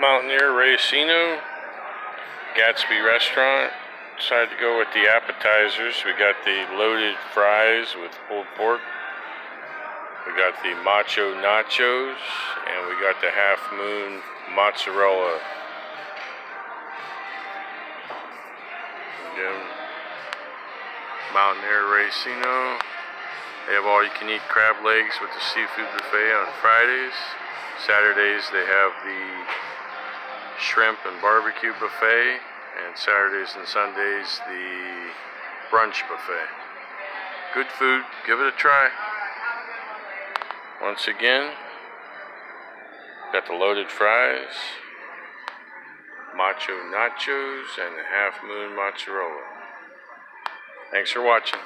Mountaineer Racino, Gatsby Restaurant. Decided to go with the appetizers. We got the loaded fries with pulled pork. We got the macho nachos, and we got the half moon mozzarella. Again, Mountaineer Racino. They have all you can eat crab legs with the seafood buffet on Fridays. Saturdays they have the shrimp and barbecue buffet, and Saturdays and Sundays the brunch buffet. Good food, give it a try. Once again, got the loaded fries, macho nachos, and the half moon mozzarella. Thanks for watching.